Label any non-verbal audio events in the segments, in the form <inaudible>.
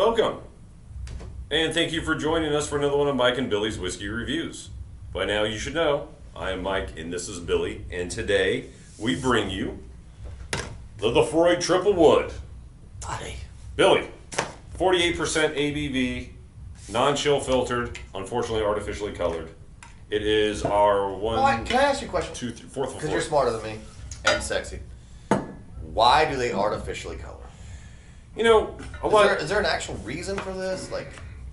Welcome. And thank you for joining us for another one of Mike and Billy's Whiskey Reviews. By now, you should know I am Mike and this is Billy. And today we bring you the Laphroaig Triple Wood. Buddy. Billy, 48% ABV, non chill filtered, unfortunately artificially colored. It is our one, can I ask you a question? two, three, fourth, Because you're fourth. smarter than me and sexy. Why do they artificially color? You know, a Is lot. there, is there an actual reason for this? Like,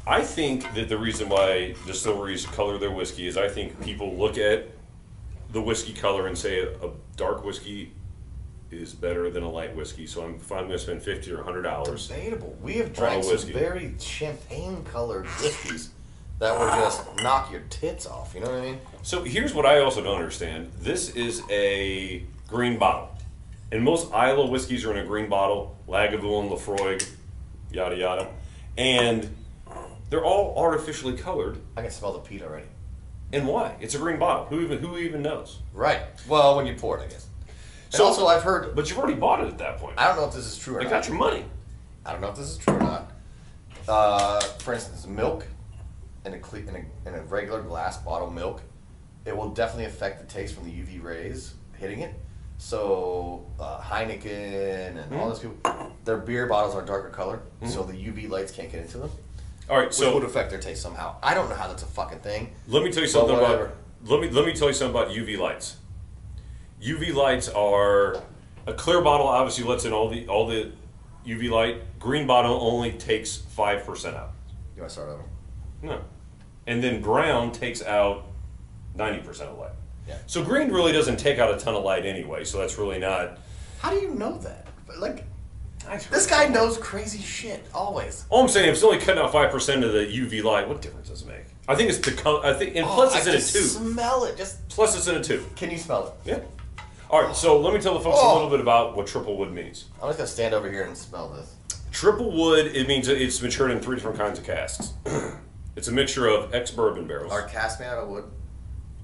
I think that the reason why distilleries color their whiskey is I think people look at the whiskey color and say a, dark whiskey is better than a light whiskey. So I'm, if I'm going to spend fifty or hundred dollars, debatable. We have drank some whiskey. very champagne-colored whiskeys that will just knock your tits off. You know what I mean? so here's what I also don't understand. This is a green bottle, and most Islay whiskeys are in a green bottle. Lagavulin, Laphroaig, yada yada, and they're all artificially colored. I can smell the peat already. And why? It's a green bottle. Who even who even knows? Right. Well, when you pour it, I guess. So- So also, I've heard. But you've already bought it at that point. I don't know if this is true or not. They not. got your money. I don't know if this is true or not. Uh, for instance, milk in a, cle- in a in a regular glass bottle milk, it will definitely affect the taste from the UV rays hitting it. So uh, Heineken and all those people, their beer bottles are darker color, so the UV lights can't get into them, All right, which so would affect their taste somehow. I don't know how that's a fucking thing. let me tell you something about let me let me tell you something about UV lights. UV lights are a clear bottle obviously lets in all the all the UV light. Green bottle only takes five percent out. You want to start over? No, and then brown takes out ninety percent of light. Yeah. So green really doesn't take out a ton of light anyway. So that's really not. How do you know that? Like, this guy knows crazy shit always. All I'm saying, if it's only cutting out five percent of the UV light, what difference does it make? I think it's the color. I think, and oh, plus Oh, it's I in a tube. Smell it. Just Plus it's in a tube. can you smell it? Yeah. All right, so let me tell the folks a Oh. little bit about what triple wood means. I'm just gonna stand over here and smell this. Triple wood, it means it's matured in three different kinds of casks. <clears throat> it's a mixture of ex bourbon barrels, Our cast made out of wood.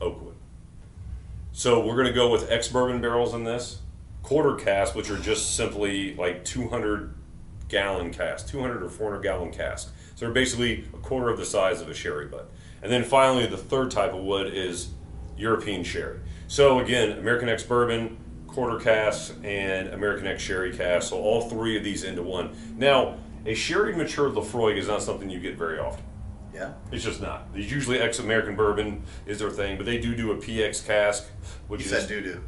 oak wood. So we're going to go with ex bourbon barrels in this. Quarter casks, which are just simply like 200 gallon casks, 200 or 400 gallon casks. So they're basically a quarter of the size of a sherry butt. And then finally, the third type of wood is European sherry. So again, American ex bourbon, quarter casks, and American ex sherry casks. So all three of these into one. Now, a sherry matured Laphroaig is not something you get very often. Yeah. It's just not. There's usually ex American bourbon is their thing, but they do do a PX cask, which You is said doo doo.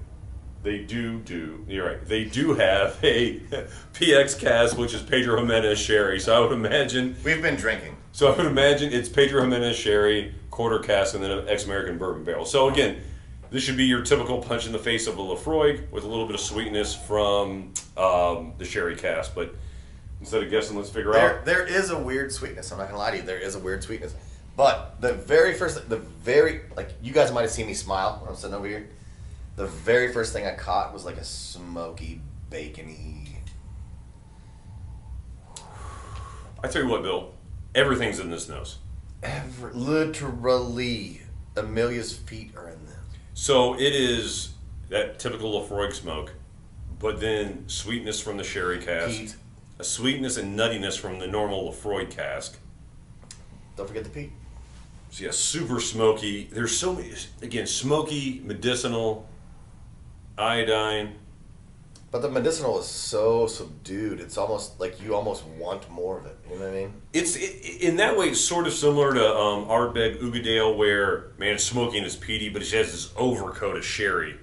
they do do. You're right. They do have a <laughs> PX cask, which is Pedro Ximénez sherry. So I would imagine. We've been drinking. So I would imagine it's Pedro Ximénez sherry, quarter cask, and then an ex American bourbon barrel. So again, this should be your typical punch in the face of a Laphroaig with a little bit of sweetness from um, the sherry cask. But instead of guessing, let's figure There, out. there is a weird sweetness. I'm not gonna lie to you. There is a weird sweetness. But the very first, the very like you guys might have seen me smile when I'm sitting over here. The very first thing I caught was like a smoky, bacony. I tell you what, Bill, everything's in this nose. Ever, literally, Amelia's feet are in them. So it is that typical Laphroaig smoke, but then sweetness from the sherry cask. A sweetness and nuttiness from the normal Laphroaig cask. Don't forget the peat. So yeah, super smoky. There's so many again smoky, medicinal, iodine. But the medicinal is so subdued. It's almost like you almost want more of it. You know what I mean? It's it, in that way it's sort of similar to um, Ardbeg Uigeadail, where man, it's smoky and it's peaty, but it has this overcoat of sherry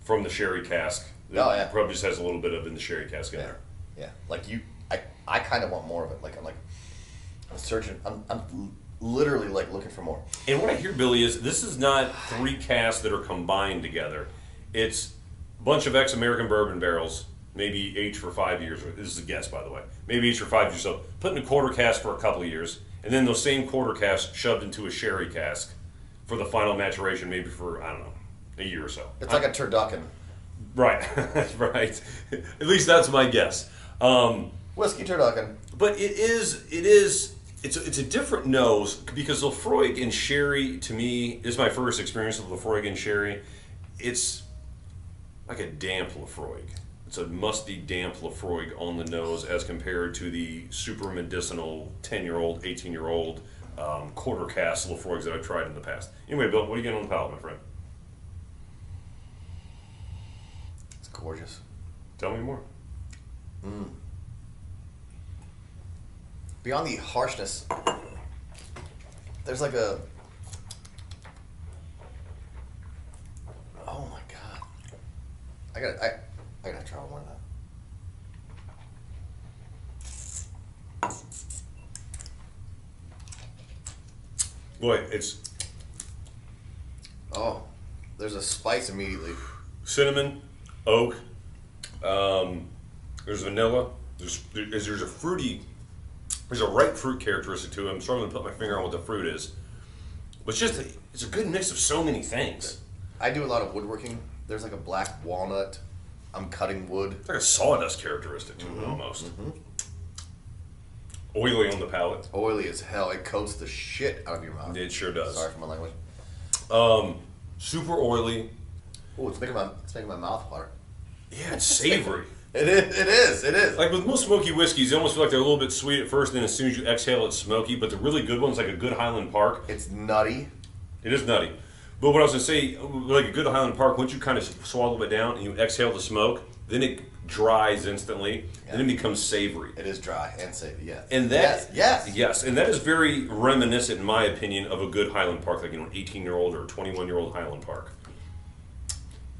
from the sherry cask. Oh, yeah. probably just has a little bit of in the sherry cask in Yeah. there. Yeah. Like you, I, kind of want more of it. Like I'm like, I'm searching. I'm, I'm literally like looking for more. And what I hear, Billy, is this is not three casks that are combined together. It's a bunch of ex-American bourbon barrels, maybe aged for five years. This is a guess, by the way. Maybe aged for five years. So put in a quarter cask for a couple of years, and then those same quarter casks shoved into a sherry cask for the final maturation, maybe for I don't know, a year or so. It's like a turducken. Right, <laughs> right. At least that's my guess. Um, Whiskey turducken. but it is it is it's a, it's a different nose because Laphroaig and sherry to me is my first experience with Laphroaig and sherry. It's like a damp Laphroaig. It's a musty, damp Laphroaig on the nose as compared to the super medicinal 10 year old, 18 year old um, quarter cask Laphroaigs that I've tried in the past. Anyway, Bill, what are you getting on the palate, my friend? It's gorgeous. Tell me more. Beyond the harshness, there's like a. Oh my god! I gotta, I, I gotta try one of that. Boy, it's Oh, there's a spice immediately. cinnamon, oak. Um, there's vanilla. There's there's there's a fruity. There's a ripe fruit characteristic to it. I'm struggling to put my finger on what the fruit is. But it's just a, it's a good mix of so many things. I do a lot of woodworking. There's like a black walnut. I'm cutting wood. It's like a sawdust characteristic to it almost. Oily on the palate. Oily as hell. It coats the shit out of your mouth. It sure does. Sorry for my language. Um, super oily. Oh, it's making my it's making my mouth water. Yeah, it's savory. <laughs> It is. It is. It is. like with most smoky whiskeys, they almost feel like they're a little bit sweet at first, and then as soon as you exhale, it's smoky. But the really good ones, like a good Highland Park, It's nutty. It is nutty. But what I was gonna say, like a good Highland Park, once you kind of swallow it down and you exhale the smoke, then it dries instantly, and then it becomes savory. It is dry and savory. Yes. And that, yes, yes. yes, and that is very reminiscent, in my opinion, of a good Highland Park, like you know, an eighteen-year-old or twenty-one-year-old Highland Park.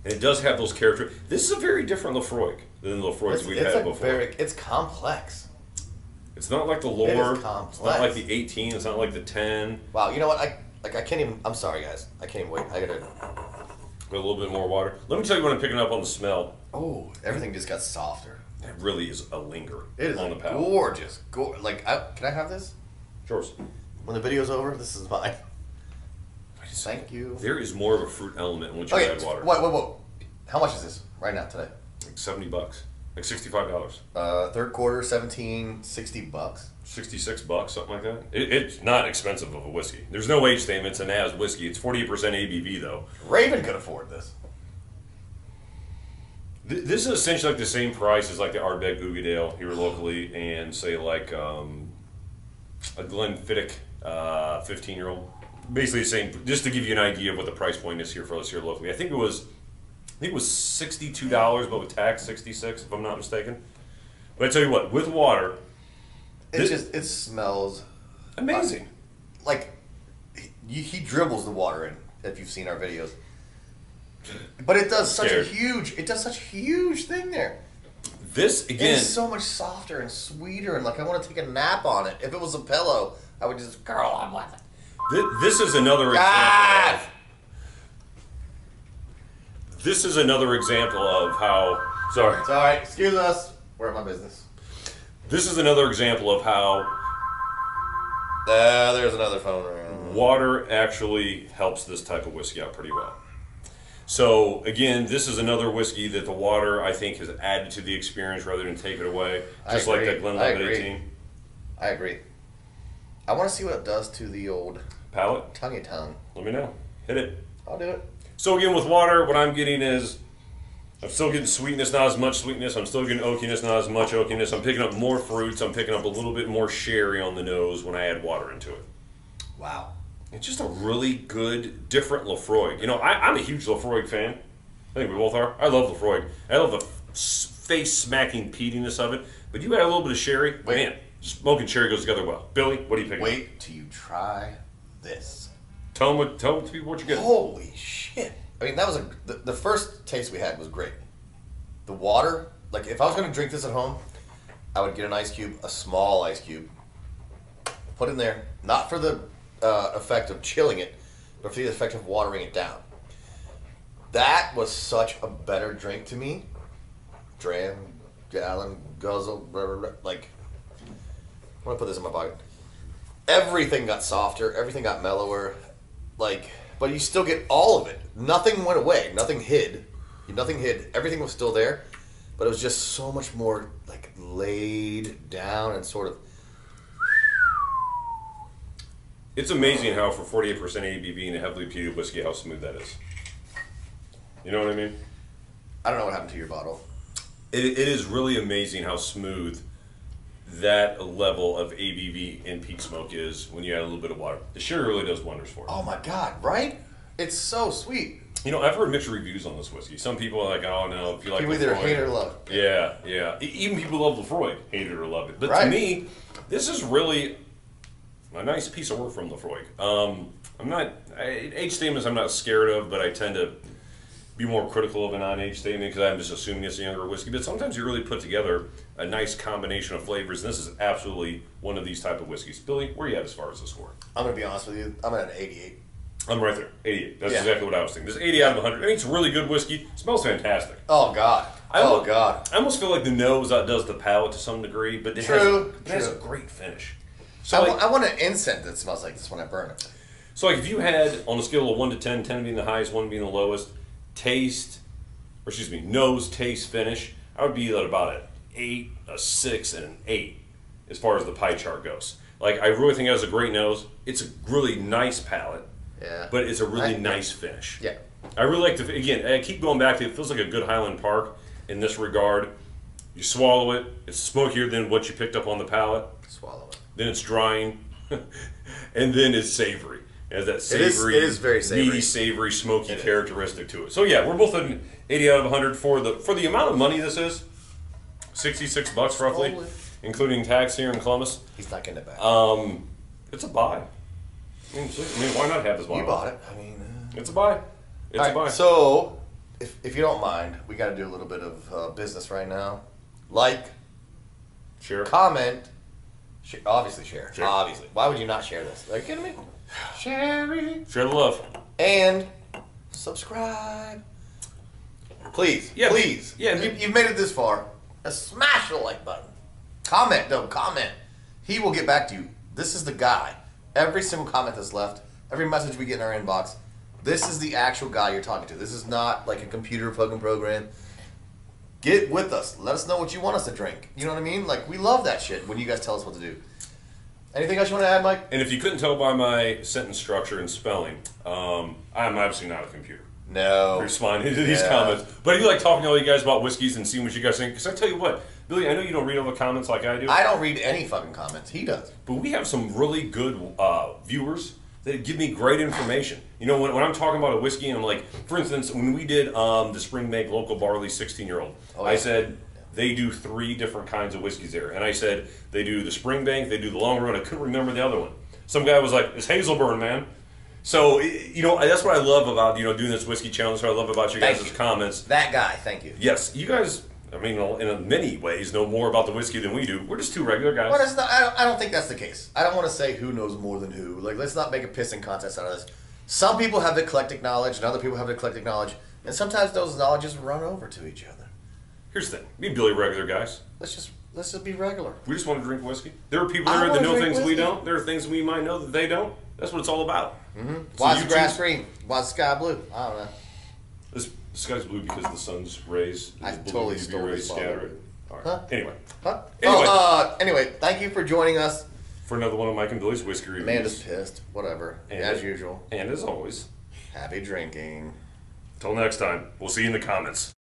And it does have those characters. This is a very different Laphroaig than the It's, we've it's had a before. very. It's complex. it's not like the is lore. It's complex. not like the eighteen. It's not like the ten. Wow. You know what? I like. I can't even. I'm sorry, guys. I can't even wait. I gotta. With a little bit more water. Let me tell you what I'm picking up on the smell. Oh, everything just got softer. It really is a linger It is on the palate. gorgeous. Go- like, I, can I have this Sure. when the video's over? This is mine. <laughs> Thank you. There is more of a fruit element once you Okay. add water. Wait, wait, wait. How much is this right now today? Like seventy bucks, like sixty-five dollars, Uh, third quarter, 17, 60 bucks. sixty-six bucks, something like that. It, it's not expensive of a whiskey. There's no age statement. It's a NAS whiskey. It's forty-eight percent ABV though. Raven could afford this. Th- This is essentially like the same price as like the Ardbeg Uigeadail here locally, and say like um, a Glenfiddich uh, fifteen-year-old. Basically the same. Just to give you an idea of what the price point is here for us here locally. I think it was, I think it was sixty-two dollars, but with tax sixty-six, if I'm not mistaken. But I tell you what, with water, It This- just it smells amazing. like he, he dribbles the water in. If you've seen our videos, but it does such Scared. a huge it does such a huge thing there. This again, It's so much softer and sweeter, and like I want to take a nap on it. If it was a pillow, I would just curl with it. Thi- this is another example. Ah! Of, this is another example of how. Sorry. Right. Excuse us. We're at my business. This is another example of how Uh, there's another phone ring. water actually helps this type of whiskey out pretty well. So again, this is another whiskey that the water I think has added to the experience rather than take it away. Just like that I Glenlivet agree. 18 I agree. I want to see what it does to the old palate. tonguey tongue. Let me know. Hit it. I'll do it. So again, with water, what I'm getting is I'm still getting sweetness, not as much sweetness. I'm still getting oakiness, not as much oakiness. I'm picking up more fruits. I'm picking up a little bit more sherry on the nose when I add water into it. Wow. It's just a really good, different Laphroaig. You know, I, I'm a huge Laphroaig fan. I think we both are. I love Laphroaig. I love the face smacking peatiness of it. But you add a little bit of sherry, Wait. man, smoke and sherry goes together well. Billy, what do you pick? Wait till you try this. Tell them what, tell them to people what you get. Holy shit! I mean, that was a the, the first taste we had was great. The water, like if I was gonna drink this at home, I would get an ice cube, a small ice cube, put in there, not for the uh, effect of chilling it, but for the effect of watering it down. That was such a better drink to me. Dram, gallon, guzzle, blah, blah, blah, like. I'm gonna put this in my pocket. Everything got softer. Everything got mellower. Like, but you still get all of it. Nothing went away. Nothing hid. Nothing hid. Everything was still there, but it was just so much more like laid down and sort of. It's amazing how for 48% ABV and a heavily peated whiskey, how smooth that is. You know what I mean? I don't know what happened to your bottle. it, it is really amazing how smooth that level of ABV in peat smoke is when you add a little bit of water. The sugar really does wonders for it. Oh my god, right? It's so sweet. You know, I've heard mixed reviews on this whiskey. Some people are like, "Oh no, if you like People either hate it or love it. Yeah, yeah. Even people who love Laphroaig hate it or love it. But to me, this is really a nice piece of work from Laphroaig. Um, I'm not I, age statements. I'm not scared of, but I tend to be more critical of a non-age statement because I'm just assuming it's a younger whiskey. But sometimes you really put together a nice combination of flavors, and this is absolutely one of these type of whiskeys. Billy, where you at as far as the score? I'm gonna be honest with you. I'm at an 88. I'm right there, 88. That's Yeah. exactly what I was thinking. This is 80 out of 100. I mean, it's really good whiskey. It smells fantastic. Oh god. I oh god. I almost feel like the nose that does the palate to some degree, but it, True, has, it has a great finish. So, wa- like, I want an incense that smells like this when I burn it. so like if you had on a scale of one to 10, 10 being the highest, one being the lowest, taste, or excuse me, nose, taste, finish, I would be at about an eight, a six, and an eight as far as the pie chart goes. Like I really think it has a great nose. It's a really nice palate, Yeah. but it's a really I- nice finish. Yeah. I really like to again. I keep going back to it. Feels like a good Highland Park in this regard. You swallow it; it's smokier than what you picked up on the palate. Swallow it. Then it's drying, <laughs> and then it's savory. It has that savory, it is very savory. meaty, savory, smoky It is. characteristic to it. So yeah, we're both an eighty out of hundred for the for the amount of money this is. Sixty-six bucks roughly, Holy. including tax here in Columbus. He's not getting it back. Um, it's a buy. I mean, I mean, why not have this one? you bought it. I mean. Uh... It's a buy. It's All a buy. so, if, if you don't mind, we got to do a little bit of uh, business right now. Like, share, comment, sh- obviously share. Share. Obviously. Why would you not share this? Are you kidding me? Share. Share the love. And subscribe. Please. Yeah, Please. yeah, You, you've made it this far. Smash the like button. Comment, though. Comment. He will get back to you. This is the guy. Every single comment that's left, every message we get in our inbox, this is the actual guy you're talking to. This is not like a computer fucking program. Get with us. Let us know what you want us to drink. You know what I mean? Like, we love that shit when you guys tell us what to do. Anything else you want to add, Mike? And if you couldn't tell by my sentence structure and spelling, um, I'm obviously not a computer. No. Responding to these Yeah. comments, but I do like talking to all you guys about whiskeys and seeing what you guys think. Because I tell you what, Billy, I know you don't read all the comments like I do, I don't read any fucking comments. He does. but we have some really good uh, viewers that give me great information. You know, when, when I'm talking about a whiskey, and I'm like, for instance, when we did um, the Springbank local barley 16 year old, Oh, I said they do three different kinds of whiskeys there, and I said they do the Springbank, they do the Longrow. I couldn't remember the other one. Some guy was like, "It's Hazelburn, man." So you know, that's what I love about you know doing this whiskey challenge. What I love about you guys' you. comments. That guy. Thank you. Yes, you guys. I mean, in many ways, know more about the whiskey than we do. We're just two regular guys. Well, not, I, don't, I don't think that's the case. I don't want to say who knows more than who. Like, let's not make a pissing contest out of this. Some people have the eclectic knowledge, and other people have the eclectic knowledge, and sometimes those knowledges run over to each other. Here's the thing: me and Billy, are regular guys. Let's just let's just be regular. We just want to drink whiskey. There are people I there that know things we don't. There are things we might know that they don't. That's what it's all about. Mm-hmm. Why's the grass green? Why's the sky blue? I don't know. This the sky's blue because the sun's rays. I totally stole rays this scatter it. All right. Huh? Anyway, Huh? Anyway. Oh, uh, anyway, thank you for joining us. for another one of Mike and Billy's whiskey reviews. Amanda's pissed. Whatever. And- as usual. And as always, Happy drinking. till next time, we'll see you in the comments.